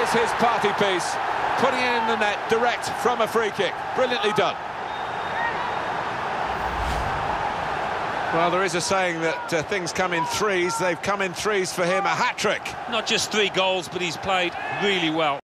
Here's his party piece, putting it in the net direct from a free kick. Brilliantly done. Well, there is a saying that uh, things come in threes. They've come in threes for him. A hat-trick. Not just three goals, but he's played really well.